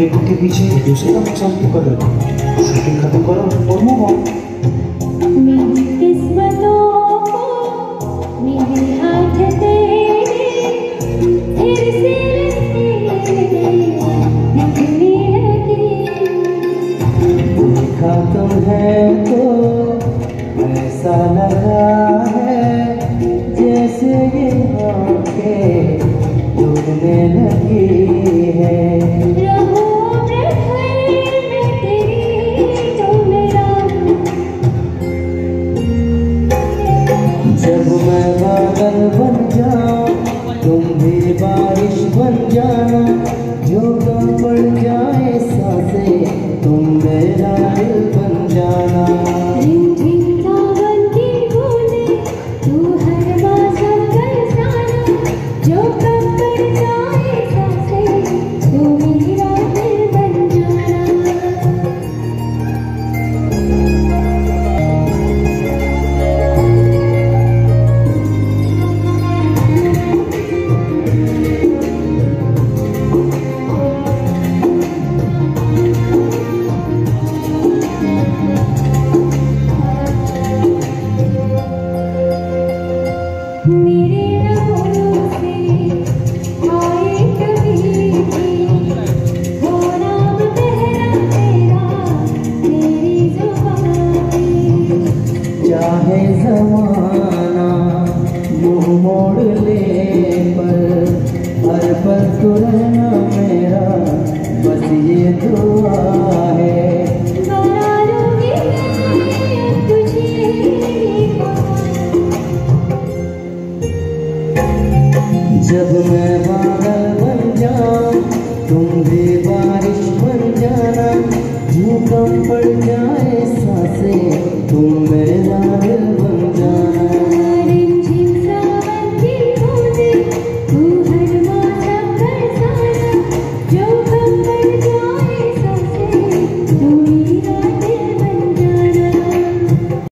Break के पीछे दूसरे का नुकसान क्यों कर रहे हो शूटिंग खत्म करो और मूव ऑन मेरी किस्मतों को मेरे हाथ तेरे फिर से दिखने लगे देखा तुम है तो ऐसा लगा है जैसे ये आँखें डूबने लगी है। रहो प्रेफर में तेरी मेरा जब मैं बादल बन जाऊँ तुम भी बारिश बन जाना। जो कम पड़ जाए साँसें तुम मेरा दिल बन pergunta. मेरा, बस ये दुआ है। जब मैं बादल बन जाऊँ, तुम भी बारिश बन जाना। कम पड़ जाए साँसें, तुम